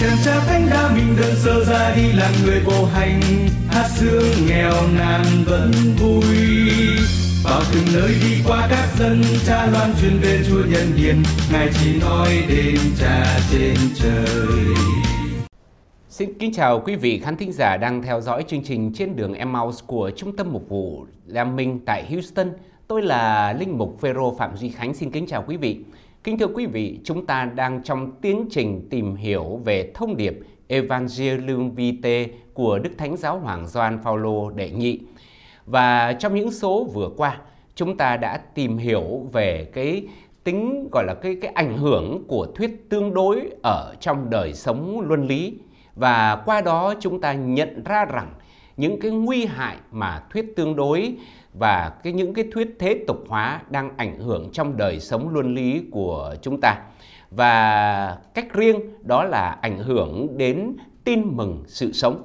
xem cha cánh đa mình đơn sơ ra đi làm người bộ hành, hát xương nghèo nàn vẫn vui vào từng nơi đi qua các dân cha loan truyền về chúa nhân hiền, ngài chỉ nói đến cha trên trời Xin kính chào quý vị khán thính giả đang theo dõi chương trình Trên đường Emmaus của Trung tâm Mục vụ Lam Minh tại Houston. Tôi là Linh Mục Phêrô Phạm Duy Khánh xin kính chào quý vị. Kính thưa quý vị, chúng ta đang trong tiến trình tìm hiểu về thông điệp Evangelium Vitae của Đức Thánh Giáo Hoàng Gioan Phaolô đệ nhị. Và trong những số vừa qua, chúng ta đã tìm hiểu về cái tính gọi là cái cái ảnh hưởng của thuyết tương đối ở trong đời sống luân lý và qua đó chúng ta nhận ra rằng những cái nguy hại mà thuyết tương đối và cái những cái thuyết thế tục hóa đang ảnh hưởng trong đời sống luân lý của chúng ta. Và cách riêng đó là ảnh hưởng đến tin mừng sự sống.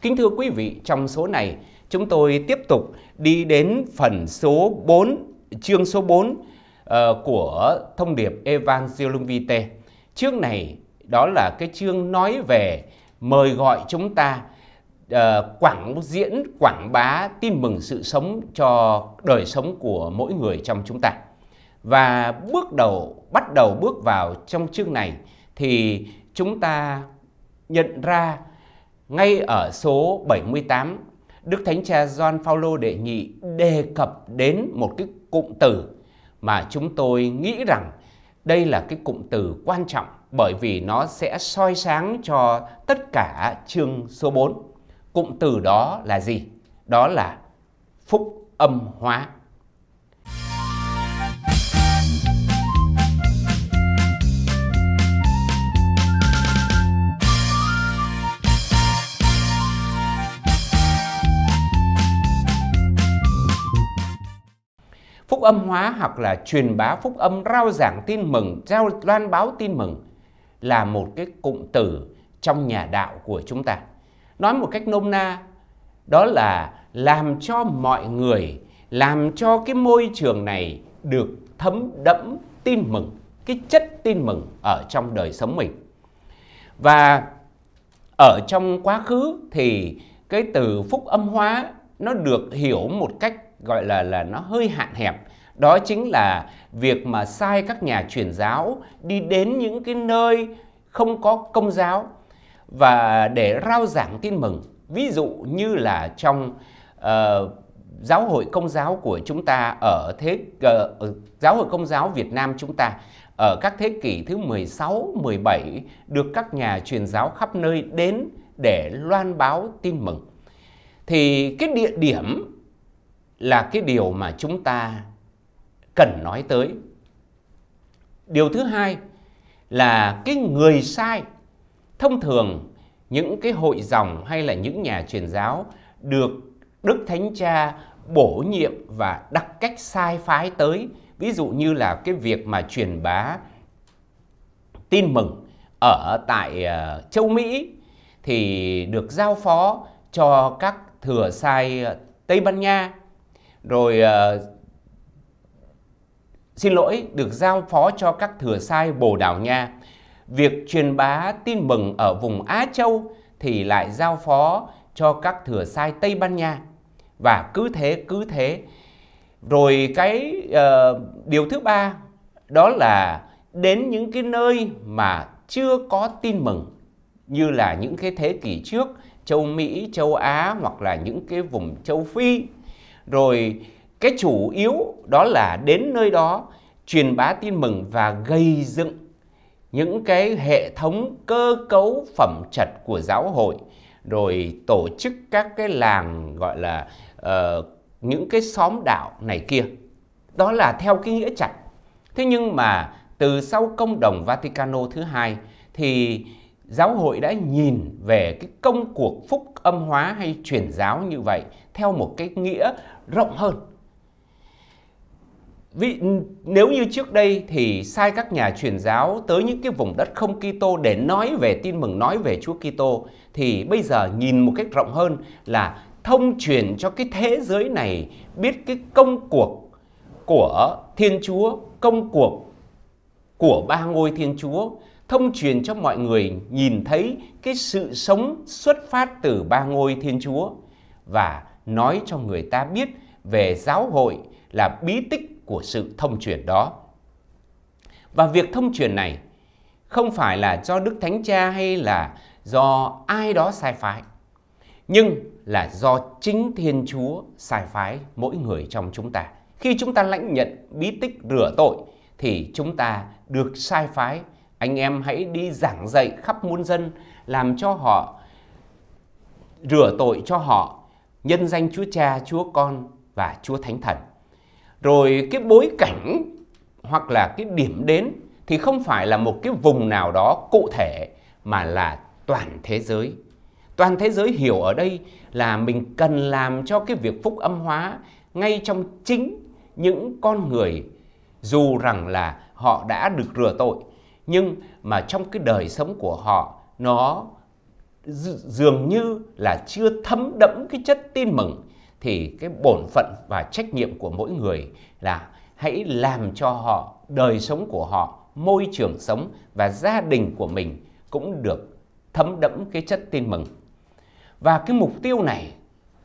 Kính thưa quý vị, trong số này chúng tôi tiếp tục đi đến phần số 4, chương số 4 uh, ờ, của thông điệp Evangelium Vitae. Chương này đó là cái chương nói về mời gọi chúng ta uh, quảng diễn quảng bá tin mừng sự sống cho đời sống của mỗi người trong chúng ta và bước đầu bắt đầu bước vào trong chương này thì chúng ta nhận ra ngay ở số 78 Đức Thánh Cha Gioan Phaolô đệ nhị đề cập đến một cái cụm từ mà chúng tôi nghĩ rằng đây là cái cụm từ quan trọng bởi vì nó sẽ soi sáng cho tất cả chương số 4. Cụm từ đó là gì? Đó là phúc âm hóa. Phúc âm hóa hoặc là truyền bá phúc âm, rao giảng tin mừng, rao loan báo tin mừng là một cái cụm từ trong nhà đạo của chúng ta. Nói một cách nôm na, đó là làm cho mọi người, làm cho cái môi trường này được thấm đẫm tin mừng, cái chất tin mừng ở trong đời sống mình. Và ở trong quá khứ thì cái từ phúc âm hóa nó được hiểu một cách gọi là là nó hơi hạn hẹp đó chính là việc mà sai các nhà truyền giáo đi đến những cái nơi không có công giáo và để rao giảng tin mừng ví dụ như là trong uh, giáo hội công giáo của chúng ta ở thế uh, giáo hội công giáo Việt Nam chúng ta ở các thế kỷ thứ 16, 17 được các nhà truyền giáo khắp nơi đến để loan báo tin mừng. Thì cái địa điểm là cái điều mà chúng ta cần nói tới. Điều thứ hai là cái người sai. Thông thường những cái hội dòng hay là những nhà truyền giáo được Đức Thánh Cha bổ nhiệm và đặt cách sai phái tới. Ví dụ như là cái việc mà truyền bá tin mừng ở tại uh, châu Mỹ thì được giao phó cho các thừa sai Tây Ban Nha rồi uh, xin lỗi được giao phó cho các thừa sai Bồ Đào Nha. Việc truyền bá tin mừng ở vùng Á Châu thì lại giao phó cho các thừa sai Tây Ban Nha. Và cứ thế, cứ thế. Rồi cái uh, điều thứ ba đó là đến những cái nơi mà chưa có tin mừng như là những cái thế kỷ trước châu Mỹ, châu Á hoặc là những cái vùng châu Phi. Rồi cái chủ yếu đó là đến nơi đó truyền bá tin mừng và gây dựng những cái hệ thống cơ cấu phẩm chất của giáo hội rồi tổ chức các cái làng gọi là uh, những cái xóm đạo này kia. Đó là theo cái nghĩa chặt. Thế nhưng mà từ sau công đồng Vaticano thứ hai thì giáo hội đã nhìn về cái công cuộc phúc âm hóa hay truyền giáo như vậy theo một cái nghĩa rộng hơn vì nếu như trước đây thì sai các nhà truyền giáo tới những cái vùng đất không Kitô để nói về tin mừng nói về Chúa Kitô thì bây giờ nhìn một cách rộng hơn là thông truyền cho cái thế giới này biết cái công cuộc của Thiên Chúa, công cuộc của ba ngôi Thiên Chúa, thông truyền cho mọi người nhìn thấy cái sự sống xuất phát từ ba ngôi Thiên Chúa và nói cho người ta biết về giáo hội là bí tích của sự thông truyền đó. Và việc thông truyền này không phải là do Đức Thánh Cha hay là do ai đó sai phái, nhưng là do chính Thiên Chúa sai phái mỗi người trong chúng ta. Khi chúng ta lãnh nhận bí tích rửa tội thì chúng ta được sai phái. Anh em hãy đi giảng dạy khắp muôn dân làm cho họ rửa tội cho họ nhân danh Chúa Cha, Chúa Con và Chúa Thánh Thần. Rồi cái bối cảnh hoặc là cái điểm đến thì không phải là một cái vùng nào đó cụ thể, mà là toàn thế giới. Toàn thế giới hiểu ở đây là mình cần làm cho cái việc phúc âm hóa ngay trong chính những con người dù rằng là họ đã được rửa tội, nhưng mà trong cái đời sống của họ, nó dường như là chưa thấm đẫm cái chất tin mừng thì cái bổn phận và trách nhiệm của mỗi người là hãy làm cho họ đời sống của họ môi trường sống và gia đình của mình cũng được thấm đẫm cái chất tin mừng. Và cái mục tiêu này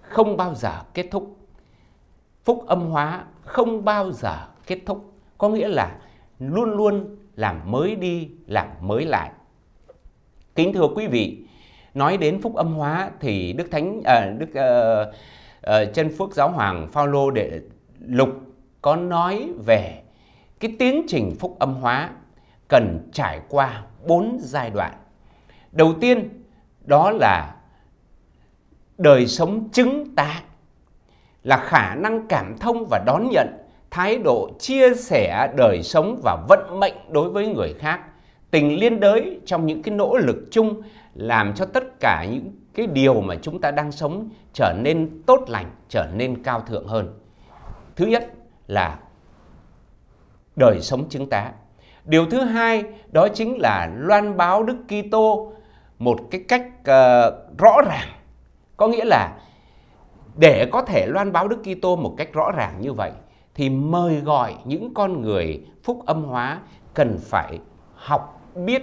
không bao giờ kết thúc. Phúc âm hóa không bao giờ kết thúc. Có nghĩa là luôn luôn làm mới đi làm mới lại. Kính thưa quý vị nói đến phúc âm hóa thì đức thánh à, đức uh, Ờ, chân phước giáo hoàng phaolô đệ lục có nói về cái tiến trình phúc âm hóa cần trải qua bốn giai đoạn. Đầu tiên, đó là đời sống chứng tá, là khả năng cảm thông và đón nhận thái độ chia sẻ đời sống và vận mệnh đối với người khác, tình liên đới trong những cái nỗ lực chung làm cho tất cả những cái điều mà chúng ta đang sống trở nên tốt lành trở nên cao thượng hơn. Thứ nhất là đời sống chứng tá điều thứ hai đó chính là loan báo đức kitô một cái cách uh, rõ ràng. Có nghĩa là để có thể loan báo Đức Kitô một cách rõ ràng như vậy thì mời gọi những con người phúc âm hóa cần phải học biết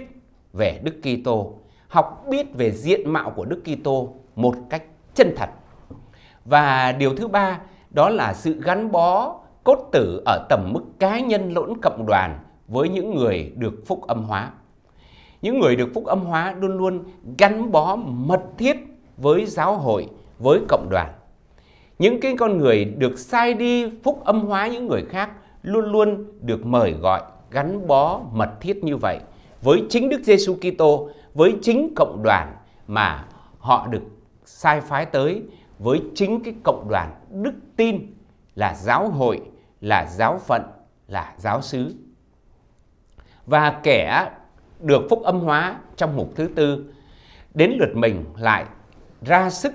về Đức Kitô, học biết về diện mạo của Đức Kitô một cách chân thật. Và điều thứ ba đó là sự gắn bó cốt tử ở tầm mức cá nhân lẫn cộng đoàn với những người được phúc âm hóa. Những người được phúc âm hóa luôn luôn gắn bó mật thiết với giáo hội, với cộng đoàn. Những cái con người được sai đi phúc âm hóa những người khác luôn luôn được mời gọi gắn bó mật thiết như vậy với chính Đức Giêsu Kitô, với chính cộng đoàn mà họ được sai phái tới với chính cái cộng đoàn đức tin là giáo hội, là giáo phận, là giáo xứ. Và kẻ được phúc âm hóa trong mục thứ tư đến lượt mình lại ra sức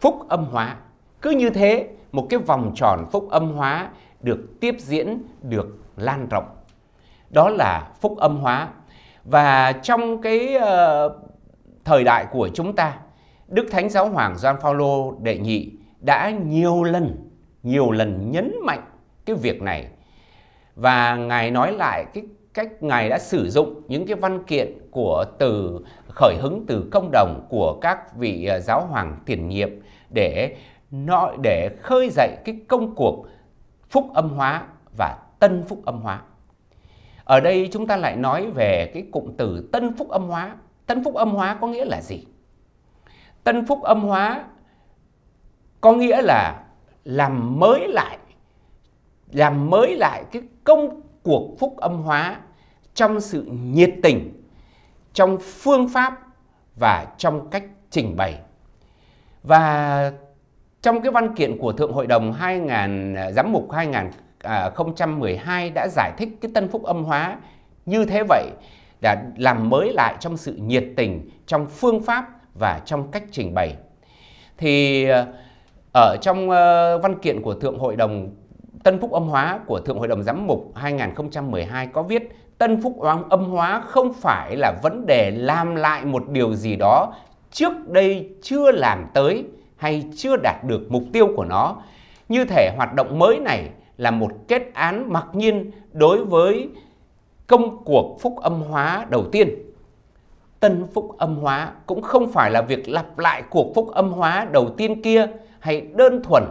phúc âm hóa. Cứ như thế, một cái vòng tròn phúc âm hóa được tiếp diễn, được lan rộng. Đó là phúc âm hóa. Và trong cái uh, thời đại của chúng ta, Đức Thánh Giáo Hoàng Gioan Phaolô đệ nhị đã nhiều lần, nhiều lần nhấn mạnh cái việc này. Và Ngài nói lại cái cách Ngài đã sử dụng những cái văn kiện của từ khởi hứng từ công đồng của các vị ờ, giáo hoàng tiền nhiệm để nói để khơi dậy cái công cuộc phúc âm hóa và tân phúc âm hóa. Ở đây chúng ta lại nói về cái cụm từ tân phúc âm hóa. Tân phúc âm hóa có nghĩa là gì? Tân phúc âm hóa có nghĩa là làm mới lại làm mới lại cái công cuộc phúc âm hóa trong sự nhiệt tình, trong phương pháp và trong cách trình bày. Và trong cái văn kiện của Thượng Hội đồng 2000 giám mục 2000 À, 2012 đã giải thích cái tân phúc âm hóa như thế vậy để làm mới lại trong sự nhiệt tình, trong phương pháp và trong cách trình bày. Thì à, ở trong ờ, văn kiện của Thượng Hội đồng Tân Phúc Âm Hóa của Thượng Hội đồng Giám mục 2012 có viết Tân Phúc Âm Hóa không phải là vấn đề làm lại một điều gì đó trước đây chưa làm tới hay chưa đạt được mục tiêu của nó. Như thể hoạt động mới này là một kết án mặc nhiên đối với công cuộc phúc âm hóa đầu tiên. tân phúc âm hóa cũng không phải là việc lặp lại cuộc phúc âm hóa đầu tiên kia hay đơn thuần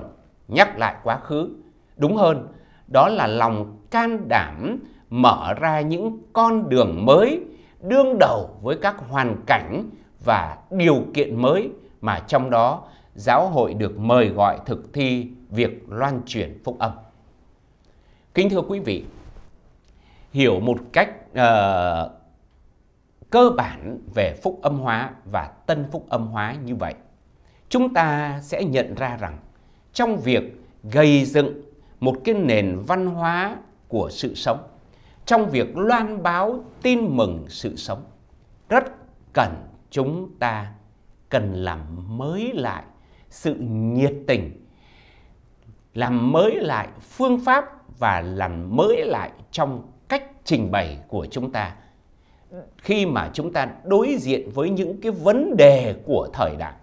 nhắc lại quá khứ. Đúng hơn, đó là lòng can đảm mở ra những con đường mới đương đầu với các hoàn cảnh và điều kiện mới mà trong đó giáo hội được mời gọi thực thi việc loan truyền phúc âm. Kính thưa quý vị, hiểu một cách uh, cơ bản về phúc âm hóa và tân phúc âm hóa như vậy, chúng ta sẽ nhận ra rằng trong việc gây dựng một cái nền văn hóa của sự sống, trong việc loan báo tin mừng sự sống, rất cần chúng ta cần làm mới lại sự nhiệt tình, làm mới lại phương pháp và làm mới lại trong cách trình bày của chúng ta. Khi mà chúng ta đối diện với những cái vấn đề của thời đại,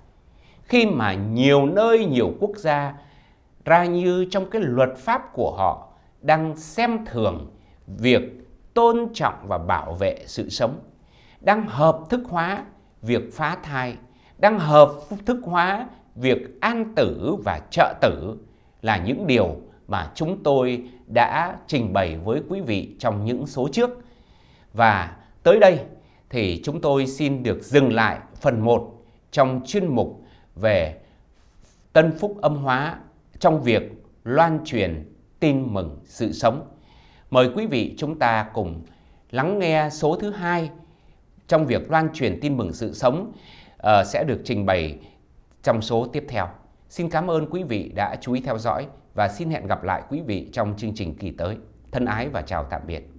khi mà nhiều nơi, nhiều quốc gia ra như trong cái luật pháp của họ đang xem thường việc tôn trọng và bảo vệ sự sống, đang hợp thức hóa việc phá thai, đang hợp thức hóa việc an tử và trợ tử là những điều mà chúng tôi đã trình bày với quý vị trong những số trước và Tới đây thì chúng tôi xin được dừng lại phần 1 trong chuyên mục về tân phúc âm hóa trong việc loan truyền tin mừng sự sống. Mời quý vị chúng ta cùng lắng nghe số thứ hai trong việc loan truyền tin mừng sự sống uh, sẽ được trình bày trong số tiếp theo. Xin cảm ơn quý vị đã chú ý theo dõi và xin hẹn gặp lại quý vị trong chương trình kỳ tới. Thân ái và chào tạm biệt.